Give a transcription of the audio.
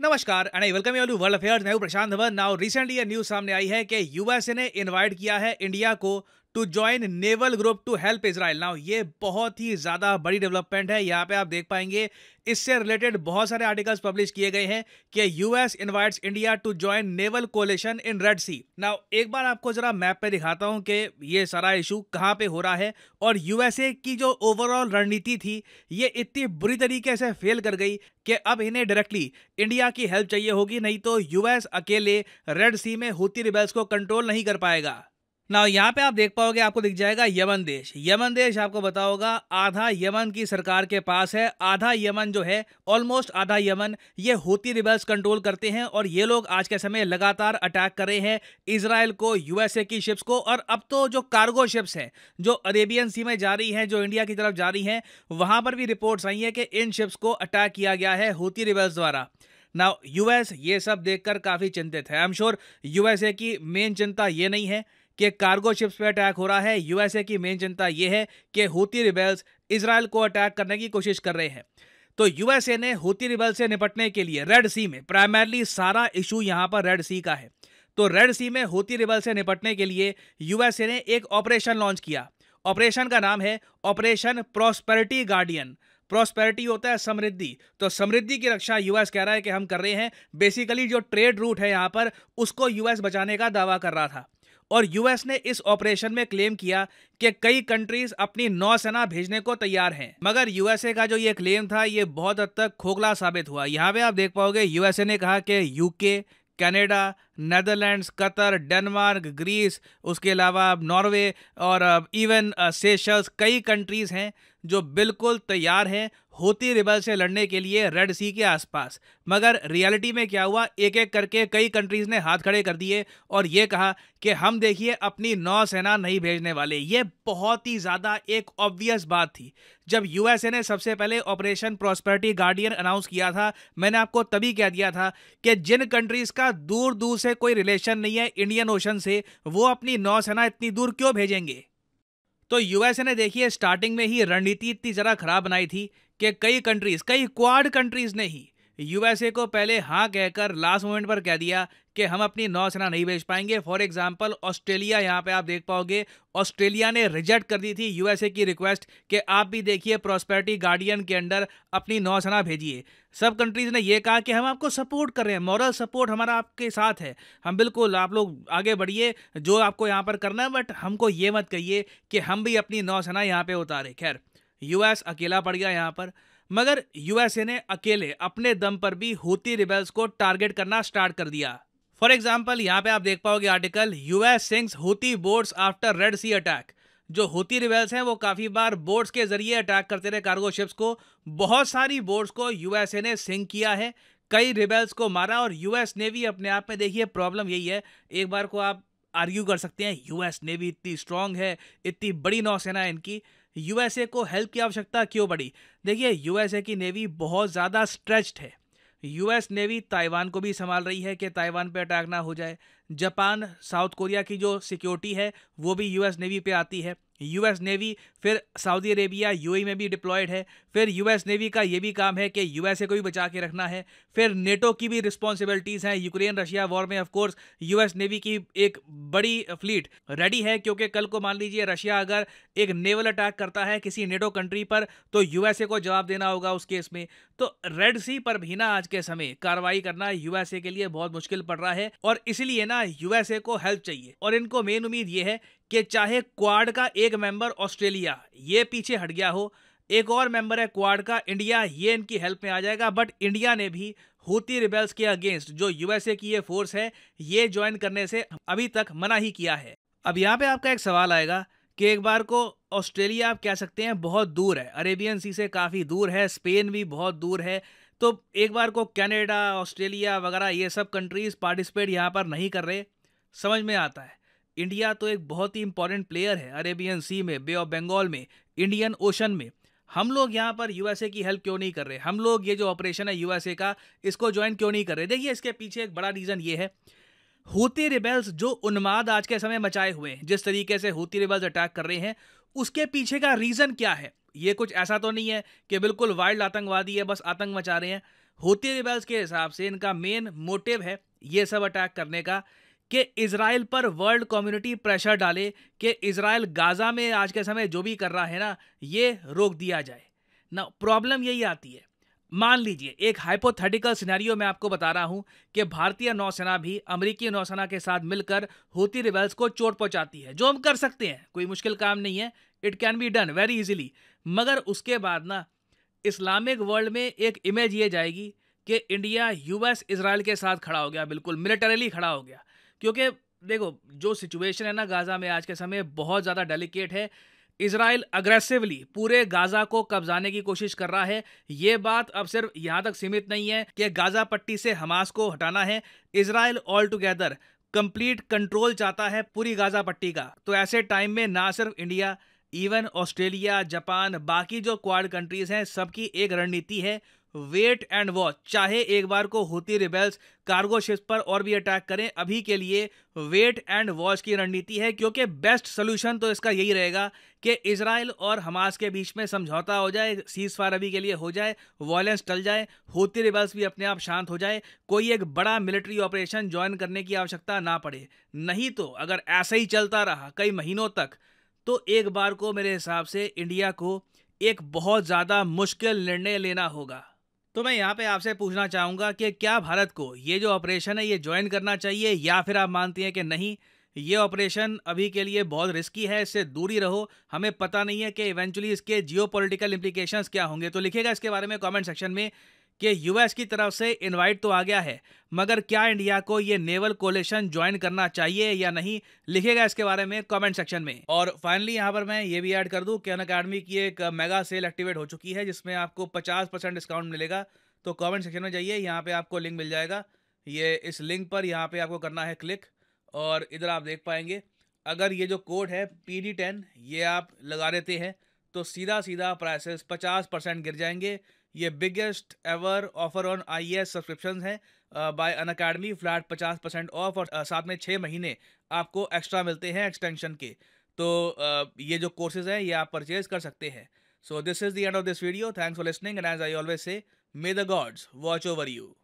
नमस्कार and I welcome you world affairs मैं Prashant Dhawan. Now recently ये न्यूज़ सामने आई है कि यूएसए ने इनवाइट किया है इंडिया को to join naval group to help Israel now ये बहुत ही ज़्यादा बड़ी डेवलपमेंट है। यहाँ पे आप देख पाएँगे, इससे रिलेटेड बहुत सारे आर्टिकल्स पब्लिश किए गए हैं कि US invites India to join naval coalition in Red Sea now एक बार आपको जरा मैप पे दिखाता हूँ कि ये सारा इशू कहाँ पे हो रहा है और यूएसए की जो ओवरऑल रणनीति थी, ये इतनी बुरी तरीके से फेल कर गई कि अब इन्हें डायरेक्टली इंडिया की हेल्प चाहिए होगी, नहीं तो यूएस अकेले रेड सी में हुती रिबेल्स को कंट्रोल नहीं कर पाएगा। ना यहाँ पे आप देख पाओगे आपको दिख जाएगा यमन देश। यमन देश आपको बताओगा आधा यमन की सरकार के पास है। आधा यमन जो है ऑलमोस्ट आधा यमन, ये होती रिबल्स कंट्रोल करते हैं और ये लोग आज के समय लगातार अटैक कर रहे हैं इसराइल को यूएसए की शिप्स को और अब तो जो कार्गो शिप्स हैं, जो अरेबियन सी में जा रही हैं, जो इंडिया की तरफ़ जा रही हैं, वहाँ पर भी रिपोर्ट्स आई हैं कि इन शिप्स को अटैक किया गया है होती रिबल्स द्वारा। ना यूएस ये सब देखकर काफ़ी चिंतित है। आई एम श्योर यूएसए की मेन चिंता ये नहीं है। कि कार्गो शिप्स पे अटैक हो रहा है। यूएसए की मेन चिंता यह है कि हूती रिबेल्स इसराइल को अटैक करने की कोशिश कर रहे हैं। तो यूएसए ने हूती रिबेल से निपटने के लिए रेड सी में प्राइमरली सारा इशू यहाँ पर रेड सी का है। तो रेड सी में हूती रिबेल से निपटने के लिए यूएसए ने एक ऑपरेशन लॉन्च किया। ऑपरेशन का नाम है ऑपरेशन प्रोस्पेरिटी गार्डियन प्रोस्पेरिटी होता है समृद्धि। तो समृद्धि की रक्षा यूएस कह रहा है कि हम कर रहे हैं। बेसिकली जो ट्रेड रूट है यहाँ पर, उसको यूएस बचाने का दावा कर रहा था। और यूएस ने इस ऑपरेशन में क्लेम किया कि कई कंट्रीज़ अपनी नौसेना भेजने को तैयार हैं। मगर यूएसए का जो ये क्लेम था, ये बहुत हद तक खोखला साबित हुआ। यहाँ पे आप देख पाओगे यूएसए ने कहा कि UK Canada Netherlands Qatar Denmark Greece उसके अलावा नॉर्वे और इवन सेशल्स कई कंट्रीज़ हैं जो बिल्कुल तैयार हैं होती रिबल से लड़ने के लिए रेड सी के आसपास। मगर रियलिटी में क्या हुआ? एक एक करके कई कंट्रीज़ ने हाथ खड़े कर दिए और ये कहा कि हम देखिए, अपनी नौसेना नहीं भेजने वाले। ये बहुत ही ज़्यादा एक ऑब्वियस बात थी। जब यूएसए ने सबसे पहले ऑपरेशन प्रॉस्पेरिटी गार्डियन अनाउंस किया था, मैंने आपको तभी कह दिया था कि जिन कंट्रीज़ का दूर दूर से कोई रिलेशन नहीं है इंडियन ओशन से, वो अपनी नौसेना इतनी दूर क्यों भेजेंगे? तो यूएसए ने देखिए स्टार्टिंग में ही रणनीति इतनी ज़रा खराब बनाई थी कि कई कंट्रीज़ कई क्वाड कंट्रीज़ ने ही यूएसए को पहले हाँ कहकर लास्ट मोमेंट पर कह दिया कि हम अपनी नौसेना नहीं भेज पाएँगे। फॉर एग्ज़ाम्पल ऑस्ट्रेलिया, यहाँ पे आप देख पाओगे, ऑस्ट्रेलिया ने रिजेक्ट कर दी थी यूएसए की रिक्वेस्ट कि आप भी देखिए प्रॉस्पेरिटी गार्डियन के अंडर अपनी नौसेना भेजिए। सब कंट्रीज़ ने यह कहा कि हम आपको सपोर्ट कर रहे हैं मॉरल सपोर्ट हमारा आपके साथ है। हम बिल्कुल, आप लोग आगे बढ़िए, जो आपको यहाँ पर करना है बट हमको ये मत कहिए कि हम भी अपनी नौसेना यहाँ पर उतारे। खैर यूएस अकेला पड़ गया यहाँ पर। मगर यूएसए ने अकेले अपने दम पर भी हूती रिबेल्स को टारगेट करना स्टार्ट कर दिया। फॉर एग्ज़ाम्पल यहाँ पे आप देख पाओगे article US sinks Houthi boats after Red Sea attack जो हूती रिबेल्स हैं, वो काफ़ी बार बोर्ड्स के ज़रिए अटैक करते रहे कार्गो शिप्स को। बहुत सारी बोर्ड्स को यूएसए ने सिंक किया है, कई रिबेल्स को मारा और यूएस नेवी अपने आप में देखिए प्रॉब्लम यही है, एक बार को आप आर्ग्यू कर सकते हैं यूएस नेवी इतनी स्ट्रांग है, इतनी बड़ी नौसेना है इनकी। यूएसए को हेल्प की आवश्यकता क्यों बढ़ी देखिए यूएसए की नेवी बहुत ज़्यादा स्ट्रेच्ड है। यूएस नेवी ताइवान को भी संभाल रही है कि ताइवान पे अटैक ना हो जाए। जापान साउथ कोरिया की जो सिक्योरिटी है, वो भी यूएस नेवी पे आती है। यूएस नेवी, फिर सऊदी अरेबिया, यूएई में भी डिप्लॉयड है, फिर यूएस नेवी का ये भी काम है कि यूएसए को भी बचा के रखना है, फिर नेटो की भी रिस्पॉन्सिबिलिटीज़ हैं, यूक्रेन, रशिया वॉर में ऑफकोर्स यूएस नेवी की एक बड़ी फ्लीट रेडी है, क्योंकि कल को मान लीजिए रशिया अगर एक नेवल अटैक करता है किसी नेटो कंट्री पर तो यूएसए को जवाब देना होगा उस केस में। तो रेड सी पर भी ना आज के समय कार्रवाई करना यूएसए के लिए बहुत मुश्किल पड़ रहा है, और इसलिए ना यूएसए को हेल्प चाहिए। और इनको मेन उम्मीद ये है कि चाहे क्वाड का एक मेंबर ऑस्ट्रेलिया ये पीछे हट गया हो, एक और मेंबर है क्वाड का, इंडिया, ये इनकी हेल्प में आ जाएगा। बट इंडिया ने भी हूती रिबेल्स के अगेंस्ट जो यूएसए की ये फोर्स है, ये ज्वाइन करने से अभी तक मना ही किया है। अब यहाँ पे आपका एक सवाल आएगा कि एक बार को ऑस्ट्रेलिया, आप कह सकते हैं, बहुत दूर है। अरेबियन सी से काफ़ी दूर है, स्पेन भी बहुत दूर है। तो एक बार को कनाडा, ऑस्ट्रेलिया वगैरह ये सब कंट्रीज़ पार्टिसिपेट यहाँ पर नहीं कर रहे, समझ में आता है। इंडिया तो एक बहुत ही इंपॉर्टेंट प्लेयर है अरेबियन सी में बे ऑफ़ बंगाल में इंडियन ओशन में। हम लोग यहाँ पर यूएसए की हेल्प क्यों नहीं कर रहे? हम लोग ये जो ऑपरेशन है यूएसए का, इसको ज्वाइन क्यों नहीं कर रहे? देखिए, इसके पीछे एक बड़ा रीज़न ये है। हूती रिबेल्स जो उन्माद आज के समय मचाए हुए हैं, जिस तरीके से हूती रिबेल्स अटैक कर रहे हैं, उसके पीछे का रीज़न क्या है? ये कुछ ऐसा तो नहीं है कि बिल्कुल वाइल्ड आतंकवादी है, बस आतंक मचा रहे हैं। होती रिबेल्स के हिसाब से इनका मेन मोटिव है ये सब अटैक करने का। कि इसराइल पर वर्ल्ड कम्युनिटी प्रेशर डाले कि इसराइल गाज़ा में आज के समय जो भी कर रहा है ना, ये रोक दिया जाए। ना प्रॉब्लम यही आती है। मान लीजिए, एक हाइपोथेटिकल सिनेरियो मैं आपको बता रहा हूँ कि भारतीय नौसेना भी अमेरिकी नौसेना के साथ मिलकर होती रिवेल्स को चोट पहुंचाती है, जो हम कर सकते हैं, कोई मुश्किल काम नहीं है it can be done very easily मगर उसके बाद ना, इस्लामिक वर्ल्ड में एक इमेज ये जाएगी कि इंडिया यूएस इसराइल के साथ खड़ा हो गया, बिल्कुल मिलिटरली खड़ा हो गया। क्योंकि देखो, जो सिचुएशन है ना गाज़ा में आज के समय बहुत ज़्यादा डेलिकेट है। इसराइल अग्रेसिवली पूरे गाज़ा को कब्जाने की कोशिश कर रहा है। ये बात अब सिर्फ़ यहाँ तक सीमित नहीं है कि गाज़ा पट्टी से हमास को हटाना है। Israel all together complete control चाहता है पूरी गाज़ा पट्टी का। तो ऐसे टाइम में ना सिर्फ़ इंडिया इवन ऑस्ट्रेलिया जापान बाकी जो क्वाड कंट्रीज़ हैं, सबकी एक रणनीति है। Wait and watch. चाहे एक बार को होती रिबेल्स, कार्गो शिप्स पर और भी अटैक करें, अभी के लिए वेट एंड वॉच की रणनीति है, क्योंकि बेस्ट सोल्यूशन तो इसका यही रहेगा कि इसराइल और हमास के बीच में समझौता हो जाए सीज फायर अभी के लिए हो जाए वॉयलेंस टल जाए, होती रिबेल्स भी अपने आप शांत हो जाए, कोई एक बड़ा मिलिट्री ऑपरेशन ज्वाइन करने की आवश्यकता ना पड़े। नहीं तो अगर ऐसा ही चलता रहा कई महीनों तक तो एक बार को मेरे हिसाब से इंडिया को एक बहुत ज़्यादा मुश्किल निर्णय लेना होगा। तो मैं यहाँ पे आपसे पूछना चाहूँगा कि क्या भारत को ये जो ऑपरेशन है, ये ज्वाइन करना चाहिए या फिर आप मानती हैं कि नहीं? ये ऑपरेशन अभी के लिए बहुत रिस्की है, इससे दूरी रहो। हमें पता नहीं है कि इवेंचुअली इसके जियो पोलिटिकल क्या होंगे। तो लिखेगा इसके बारे में कॉमेंट सेक्शन में। कि यूएस की तरफ़ से इनवाइट तो आ गया है, मगर क्या इंडिया को ये नेवल कोलेशन ज्वाइन करना चाहिए या नहीं, लिखेगा इसके बारे में कमेंट सेक्शन में। और फाइनली यहाँ पर मैं ये भी ऐड कर दूँ कि अन अकेडमी की एक मेगा सेल एक्टिवेट हो चुकी है, जिसमें आपको पचास परसेंट डिस्काउंट मिलेगा। तो कमेंट सेक्शन में जाइए, यहाँ पे आपको लिंक मिल जाएगा। ये इस लिंक पर यहाँ पे आपको करना है क्लिक और इधर आप देख पाएँगे। अगर ये जो कोड है पी डी टेन ये आप लगा देते हैं तो सीधा सीधा प्राइसेस पचास परसेंट गिर जाएँगे। ये biggest ever offer on I S subscription है बाय अन अकेडमी फ्लैट पचास परसेंट ऑफ़ और साथ में छः महीने आपको एक्स्ट्रा मिलते हैं एक्सटेंशन के। तो ये जो कोर्सेज हैं, ये आप परचेज कर सकते हैं। So this is the end of this video thanks for listening and as I always say may the gods watch over you